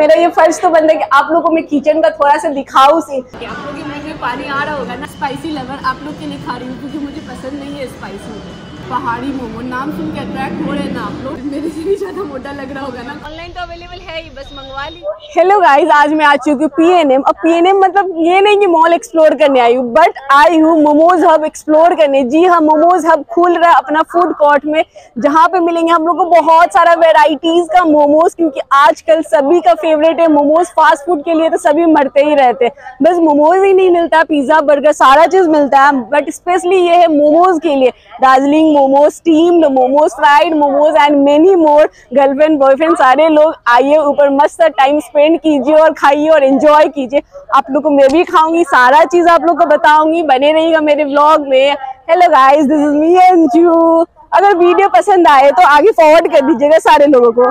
मेरा ये फ़र्ज़ तो बनता है कि आप लोगों को मैं किचन का थोड़ा सा दिखाऊँ सी। आप लोगों के पानी आ रहा होगा ना स्पाइसी लवर आप लोग के लिए खा रही हूँ, क्योंकि मुझे पसंद नहीं है स्पाइसी पहाड़ी मोमो। नाम सुन के अट्रैक्ट हो रहे हैं ना आप लोग। मेरे से भी ज़्यादा मोटा लग रहा होगा ना। ऑनलाइन तो अवेलेबल है ही बस मंगवा ली। हेलो गाइस आज मैं आ चुकी हूँ पीएनएम अब पीएनएम मतलब ये नहीं कि मॉल एक्सप्लोर करने आई हूँ बट आई हूँ मोमोज हब एक्सप्लोर करने। जी हाँ मोमोज हब खुल रहा है अपना फ़ूड कोर्ट में जहाँ पे मिलेंगे हम लोग को बहुत सारा वेराइटीज का मोमोज क्योंकि आजकल सभी का फेवरेट है मोमोज फास्ट फ़ूड के लिए तो सभी मरते ही रहते हैं। बस मोमोज ही नहीं मिलता पिज्जा बर्गर सारा चीज़ मिलता है बट स्पेशली ये है मोमोज के लिए। Darjeeling momos steamed momos fried momos and many more girlfriend boyfriend सारे लोग आइए, ऊपर मस्त टाइम स्पेंड कीजिए और खाइए और एंजॉय कीजिए। आप लोग को मैं भी खाऊँगी, सारा चीज़ आप लोग को बताऊँगी। बने रहिएगा मेरे ब्लॉग में। Hello guys this is me Anju अगर वीडियो पसंद आए तो आगे फॉरवर्ड कर दीजिएगा सारे लोगों को।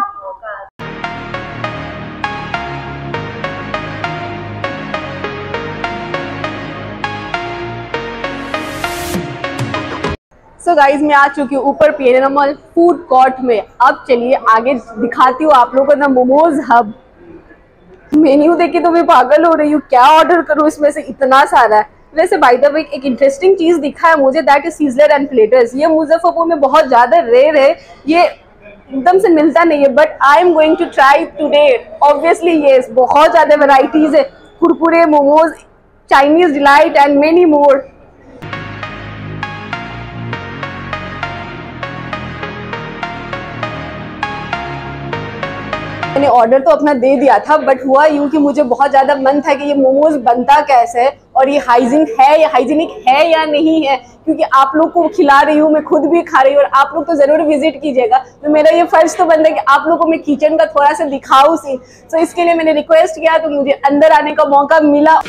सो गाइज़ मैं आ चुकी हूँ ऊपर पीएनएमएल फ़ूड कोर्ट में। अब चलिए आगे दिखाती हूँ आप लोगों को ना मोमोज हब मेन्यू देख तो मैं पागल हो रही हूँ। क्या ऑर्डर करूँ इसमें से? इतना सारा है। वैसे बाय द वे एक इंटरेस्टिंग चीज़ दिखा है मुझे that is sizzler and platters ये मुजफ्फरपुर में बहुत ज़्यादा रेयर है। ये एकदम से मिलता नहीं है but I am going to try today obviously ये बहुत ज़्यादा वेराइटीज है। Kurkure momos Chinese delight and many more मैंने ऑर्डर तो अपना दे दिया था बट हुआ यूँ कि मुझे बहुत ज़्यादा मन था कि ये मोमोज बनता कैसे है और ये हाइजीन है, या हाइजीनिक है या नहीं है, क्योंकि आप लोग को खिला रही हूँ, मैं खुद भी खा रही हूँ और आप लोग तो ज़रूर विज़िट कीजिएगा। तो मेरा ये फ़र्ज़ तो बनता है कि आप लोग को मैं किचन का थोड़ा सा दिखाऊ सी तो इसके लिए मैंने रिक्वेस्ट किया तो मुझे अंदर आने का मौका मिला।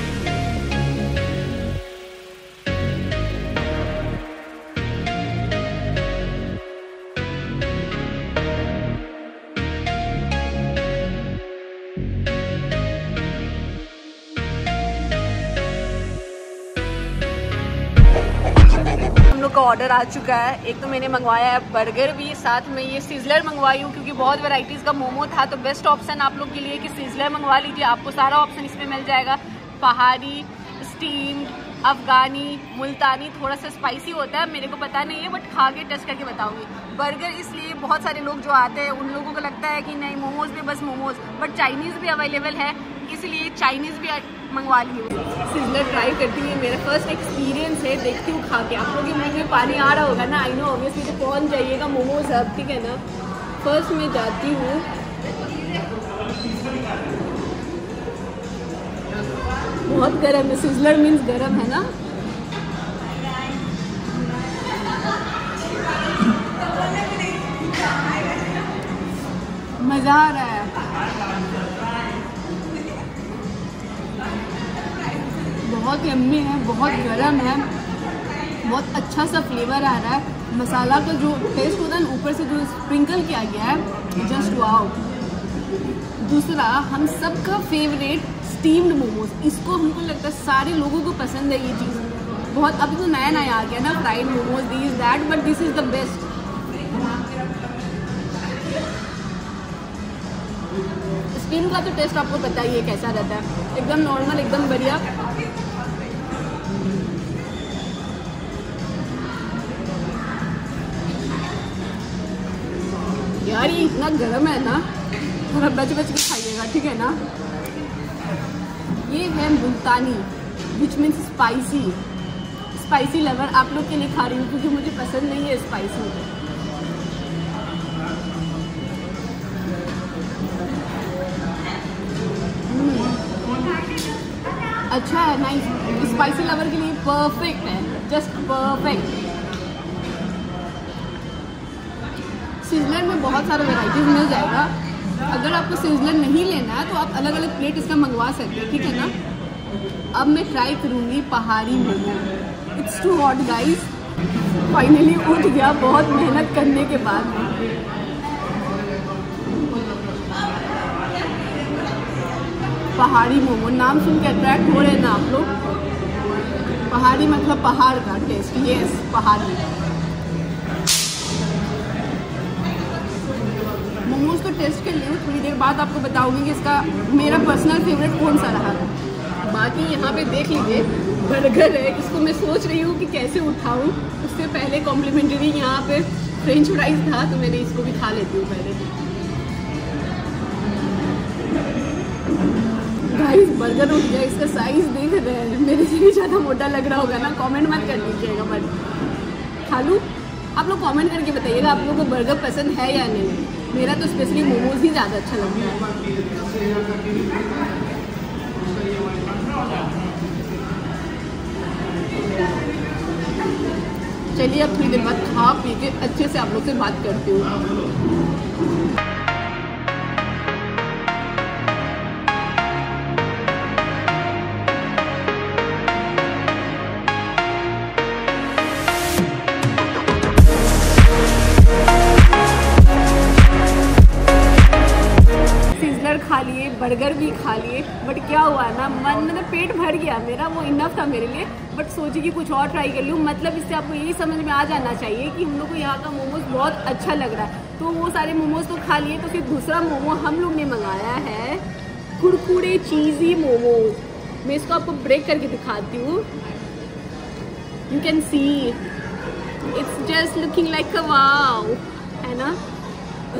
का ऑर्डर आ चुका है। एक तो मैंने मंगवाया है बर्गर भी, साथ में ये सीजलर मंगवाई हूँ क्योंकि बहुत वेराइटीज़ का मोमो था। तो बेस्ट ऑप्शन आप लोग के लिए कि सीजलर मंगवा लीजिए। आपको सारा ऑप्शन इसमें मिल जाएगा। पहाड़ी स्टीम्ड अफगानी, मुल्तानी थोड़ा सा स्पाइसी होता है, मेरे को पता नहीं है बट खा के टेस्ट करके बताऊँगी। बर्गर इसलिए बहुत सारे लोग जो आते हैं, उन लोगों को लगता है कि नहीं मोमोज में बस मोमोज बट चाइनीज़ भी अवेलेबल है। इसलिए चाइनीज़ भी मंगवा ली हूँ सिजलर ट्राई करती है, मेरा फ़र्स्ट एक्सपीरियंस है, देखती हूँ खा के। आप लोग के मुँह में पानी आ रहा होगा ना आई नो ऑब्वियसली तो पहुँच जाइएगा, मोमोज अब ठीक है ना? फ़र्स्ट मैं जाती हूँ। बहुत गर्म है सिजलर मीन्स गर्म है ना? मज़ा आ रहा है। बहुत यम्मी है, बहुत गर्म है। बहुत अच्छा सा फ्लेवर आ रहा है। मसाला का जो टेस्ट होता है ना, ऊपर से जो स्प्रिंकल किया गया है जस्ट वाओ दूसरा, हम सबका फेवरेट स्टीम्ड मोमोज इसको हमको लगता है सारे लोगों को पसंद है ये चीज़। बहुत, अभी तो नया नया आ गया ना fried momos this that but this is the best steam का तो टेस्ट आपको पता ही है कैसा रहता है। एकदम नॉर्मल एकदम बढ़िया। यार, ये इतना गर्म है ना, थोड़ा बच बच के खाइएगा, ठीक है ना? ये है Multani which means spicy spicy lover आप लोग के लिए खा रही हूँ, क्योंकि मुझे पसंद नहीं है स्पाइसी अच्छा है नाइस स्पाइसी लवर के लिए परफेक्ट है जस्ट परफेक्ट सीजनर में बहुत सारा वेराइटीज़ मिल जाएगा। अगर आपको सीजनर नहीं लेना है तो आप अलग अलग प्लेट इसका मंगवा सकते हैं, ठीक है ना? अब मैं ट्राई करूँगी Pahadi momo. It's too hot guys finally उठ गया, बहुत मेहनत करने के बाद। पहाड़ी मोमो, नाम सुन के अट्रैक्ट हो रहे हैं ना आप लोग? पहाड़ी मतलब पहाड़ का टेस्ट यस पहाड़ी। मोमोज तो टेस्ट कर लियो थोड़ी देर बाद आपको बताऊँगी कि इसका मेरा पर्सनल फेवरेट कौन सा रहा। है बाकी यहाँ पे देख लीजिए बर्गर है, इसको मैं सोच रही हूँ कि कैसे उठाऊँ। उससे पहले कॉम्प्लीमेंट्री यहाँ पे फ्रेंच फ्राइज था तो मैंने इसको भी खा लेती हूँ पहले। गाइस बर्गर उठ गया, इसका साइज़ देख रहे हैं। मेरे से भी ज़्यादा मोटा लग रहा होगा ना कमेंट मत कर दीजिएगा बट खा लूँ? आप लोग कमेंट करके बताइएगा आप लोगों को बर्गर पसंद है या नहीं। मेरा तो स्पेशली मोमोज ही ज़्यादा अच्छा लगता है। चलिए अब थोड़ी देर बाद खा पी के अच्छे से आप लोग से बात करती हूँ। बर्गर भी खा लिए बट क्या हुआ ना, मन मतलब पेट भर गया मेरा, वो इनफ था मेरे लिए बट सोची कि कुछ और ट्राई कर लूँ। मतलब इससे आपको यही समझ में आ जाना चाहिए कि हम लोग को यहाँ का मोमोज बहुत अच्छा लग रहा है। तो वो सारे मोमोज तो खा लिए तो फिर दूसरा मोमो हम लोग ने मंगाया है, कुरकुरे चीज़ी मोमोज मैं इसको आपको ब्रेक करके दिखाती हूँ। You can see it's just looking like wow है ना?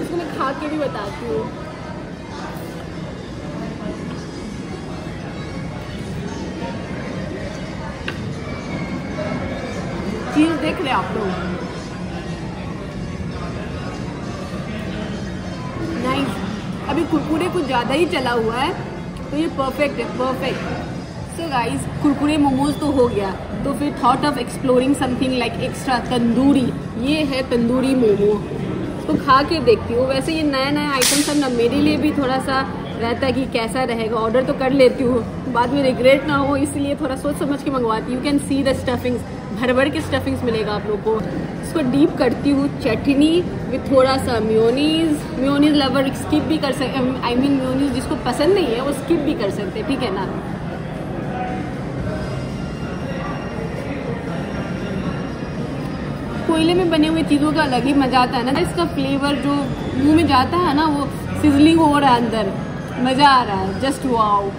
इसको मैं खा के भी बताती हूँ। चीज़ देख रहे आप लोग। नाइस अभी कुरकुरे कुछ ज़्यादा ही चला हुआ है तो ये परफेक्ट है perfect so guys Kurkure momos तो हो गया। तो फिर thought of exploring something like extra tandoori. ये है तंदूरी मोमो। तो खा के देखती हूँ। वैसे ये नया नया आइटम सब ना मेरे लिए भी थोड़ा सा रहता है कि कैसा रहेगा। ऑर्डर तो कर लेती हूँ। बाद में रिग्रेट ना हो, इसलिए थोड़ा सोच समझ के मंगवाती you can see the stuffings भर भर के स्टफिंग्स मिलेगा आप लोग को। इसको डीप करती हूँ, चटनी विथ थोड़ा सा म्योनीज म्योनीज लवर स्किप भी कर सकते आई मीन म्योनीज जिसको पसंद नहीं है, वो स्किप भी कर सकते ठीक है ना? कोयले में बने हुए चीज़ों का अलग ही मज़ा आता है ना इसका फ्लेवर जो मुँह में जाता है ना, वो सिजलिंग हो रहा है अंदर। मज़ा आ रहा है जस्ट वाओ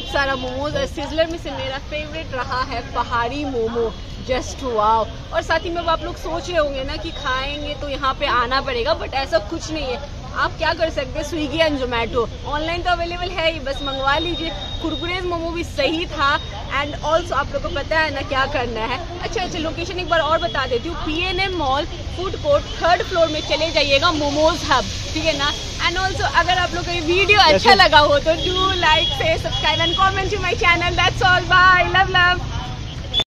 खूब सारा मोमोज और सिजलर में से मेरा फेवरेट रहा है पहाड़ी मोमो जस्ट वाओ और साथ ही में आप लोग सोच रहे होंगे ना कि खाएँगे तो यहाँ पे आना पड़ेगा बट ऐसा कुछ नहीं है। आप क्या कर सकते हैं? स्विगी एंड जोमेटो ऑनलाइन तो अवेलेबल है ही, बस मंगवा लीजिए। कुरकुरेज मोमो भी सही था। एंड ऑल्सो आप लोग को पता है ना क्या करना है। अच्छा अच्छा लोकेशन एक बार और बता देती हूँ। P N M mall food court third floor में चले जाइएगा मोमोज हब ठीक है ना? एंड ऑल्सो अगर आप लोग को ये वीडियो अच्छा लगा हो तो डू लाइक से subscribe and comment to my channel that's all bye love love